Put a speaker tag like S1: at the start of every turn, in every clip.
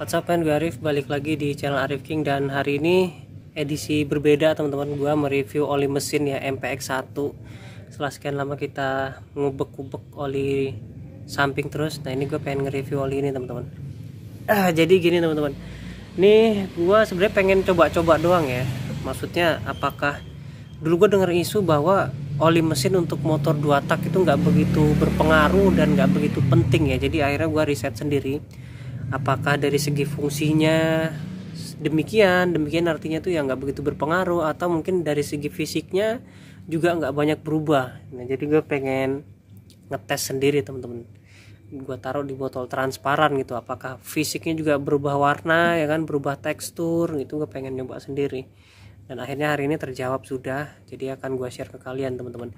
S1: What's up man, gue Arif. Balik lagi di channel Arif King. Dan hari ini edisi berbeda teman-teman. Gue mereview oli mesin ya MPX 1 setelah sekian lama kita ngubek-ngubek oli samping terus nah ini gue pengen nge-review oli ini teman-teman. Ah, jadi gini teman-teman. Ini gue sebenarnya pengen coba-coba doang ya. Maksudnya apakah dulu gue denger isu bahwa oli mesin untuk motor dua tak itu nggak begitu berpengaruh dan nggak begitu penting ya. Jadi akhirnya gue riset sendiri apakah dari segi fungsinya demikian? Demikian artinya tuh ya nggak begitu berpengaruh atau mungkin dari segi fisiknya juga nggak banyak berubah. Nah jadi gue pengen ngetes sendiri teman-teman gue taruh di botol transparan gitu apakah fisiknya juga berubah warna ya kan? Berubah tekstur gitu gue pengen nyoba sendiri. Dan akhirnya hari ini terjawab sudah jadi akan gue share ke kalian teman-teman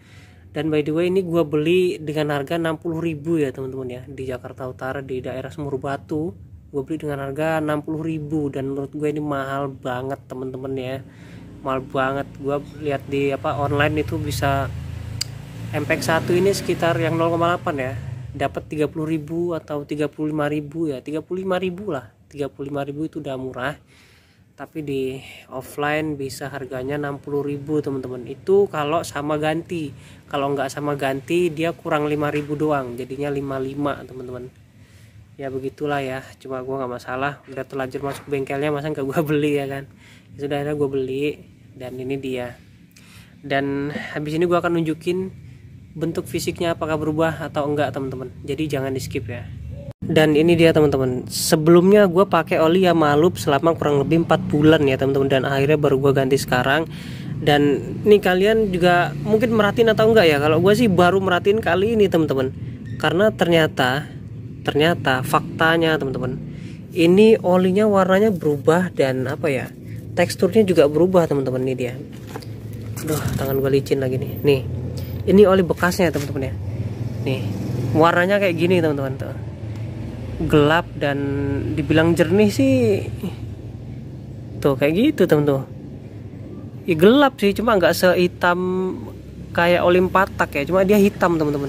S1: dan by the way ini gue beli dengan harga 60.000 ya teman-teman ya. Di Jakarta Utara di daerah Semur Batu gue beli dengan harga 60.000 dan menurut gue ini mahal banget teman-teman ya. Mahal banget. Gue lihat di apa online itu bisa MPX 1 ini sekitar yang 0,8 ya. Dapat 30.000 atau 35.000 ya. 35.000 lah. 35.000 itu udah murah tapi di offline bisa harganya 60.000 teman-teman. Itu kalau sama ganti. Kalau nggak sama ganti dia kurang 5.000 doang. Jadinya 55 teman-teman. Ya begitulah ya. Cuma gua nggak masalah. Udah terlanjur masuk bengkelnya masa nggak gua beli ya kan? Ya sudah ada gua beli. Dan ini dia. Dan habis ini gua akan nunjukin bentuk fisiknya apakah berubah atau enggak teman-teman. Jadi jangan di skip ya dan ini dia teman-teman. Sebelumnya gue pakai oli Yamalup selama kurang lebih 4 bulan ya teman-teman. Dan akhirnya baru gue ganti sekarang. Dan ini kalian juga mungkin merhatiin atau enggak ya? Kalau gue sih baru merhatiin kali ini teman-teman. Karena ternyata ternyata faktanya teman-teman ini olinya warnanya berubah dan apa ya teksturnya juga berubah teman-teman ini dia. Aduh tangan gue licin lagi nih. Nih ini oli bekasnya teman-teman ya. Nih warnanya kayak gini teman-teman tuh gelap dan dibilang jernih sih tuh kayak gitu temen tuh. Ya gelap sih cuma nggak sehitam kayak oli patak ya cuma dia hitam teman-teman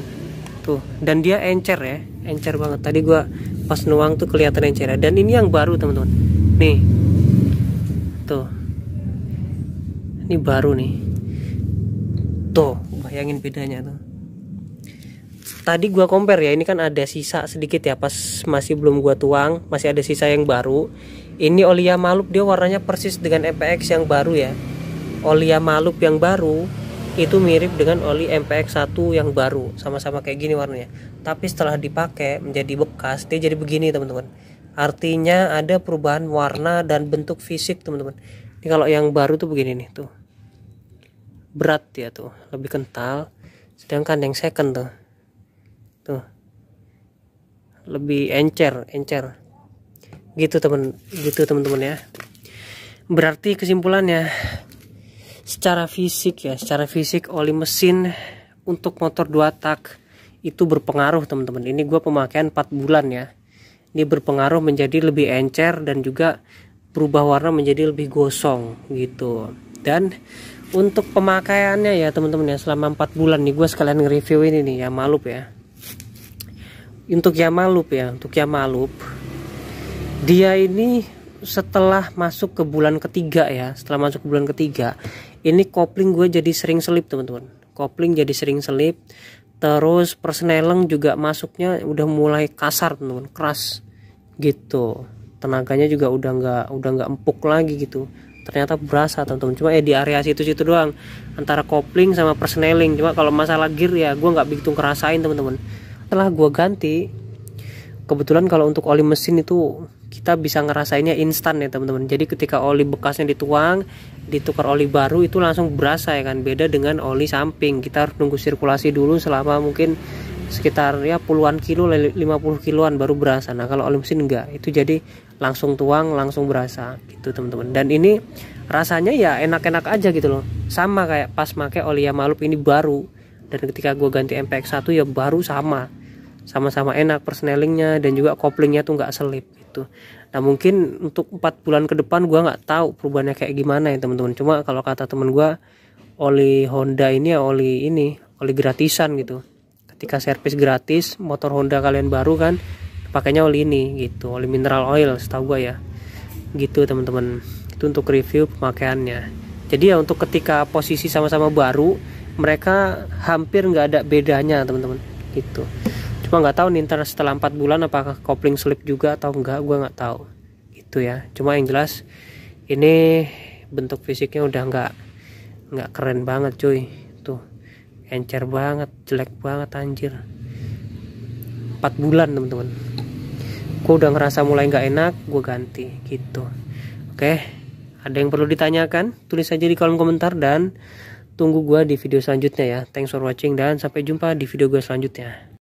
S1: tuh dan dia encer ya encer banget. Tadi gua pas nuang tuh kelihatan encer ya. dan ini yang baru teman-teman nih. Tuh. Ini baru nih. Tuh bayangin bedanya tuh tadi gua compare ya ini kan ada sisa sedikit ya pas masih belum gua tuang masih ada sisa yang baru. Ini Olia Malup dia warnanya persis dengan MPX yang baru ya. Olia Malup yang baru itu mirip dengan oli MPX 1 yang baru sama-sama kayak gini warnanya. Tapi setelah dipakai menjadi bekas dia jadi begini teman-teman. Artinya ada perubahan warna dan bentuk fisik teman-teman. Ini kalau yang baru tuh begini nih tuh. Berat ya tuh. Lebih kental. Sedangkan yang second tuh tuh. Lebih encer encer. Gitu temen gitu teman-teman ya. Berarti kesimpulannya secara fisik ya secara fisik oli mesin untuk motor dua tak itu berpengaruh teman-teman ini gue pemakaian 4 bulan ya. Ini berpengaruh menjadi lebih encer dan juga berubah warna menjadi lebih gosong gitu. Dan untuk pemakaiannya ya teman-teman ya selama 4 bulan nih gue sekalian nge-review ini nih ya malup ya untuk Yamalup ya untuk Yamalup. Dia ini setelah masuk ke bulan ketiga ya setelah masuk ke bulan ketiga ini kopling gue jadi sering selip teman-teman. Kopling jadi sering selip terus persneleng juga masuknya udah mulai kasar teman-teman keras gitu. Tenaganya juga udah nggak udah nggak empuk lagi gitu. Ternyata berasa teman-teman. Cuma ya di area situ-situ doang antara kopling sama persneling cuma kalau masalah gear ya gue nggak begitu ngerasain teman-teman setelah gue ganti kebetulan kalau untuk oli mesin itu kita bisa ngerasainnya instan ya teman-teman. Jadi ketika oli bekasnya dituang ditukar oli baru itu langsung berasa ya kan. Beda dengan oli samping. Kita harus nunggu sirkulasi dulu selama mungkin sekitar ya puluhan kilo 50 kiloan baru berasa. Nah kalau oli mesin enggak. Itu jadi langsung tuang langsung berasa gitu teman-teman. Dan ini rasanya ya enak-enak aja gitu loh. Sama kayak pas pakai oli Yamalup ini baru. Dan ketika gue ganti MPX 1 ya baru sama sama-sama enak persnelingnya dan juga koplingnya tuh nggak selip gitu. Nah mungkin untuk empat bulan ke depan gue nggak tahu perubahannya kayak gimana ya teman-teman. Cuma kalau kata teman gue oli Honda ini ya oli ini oli gratisan gitu. Ketika servis gratis motor Honda kalian baru kan pakainya oli ini gitu oli mineral oil setahu gue ya. Gitu teman-teman. Itu untuk review pemakaiannya. Jadi ya untuk ketika posisi sama-sama baru mereka hampir nggak ada bedanya teman-teman. Gitu cuma nggak tahu nih ntar setelah empat bulan apakah kopling slip juga atau enggak gue nggak tahu. Gitu ya. Cuma yang jelas ini bentuk fisiknya udah nggak nggak keren banget cuy. Tuh encer banget jelek banget anjir. 4 bulan teman-teman. Gue udah ngerasa mulai nggak enak gue ganti gitu. Oke ada yang perlu ditanyakan? Tulis aja di kolom komentar dan tunggu gue di video selanjutnya ya. Thanks for watching dan sampai jumpa di video gue selanjutnya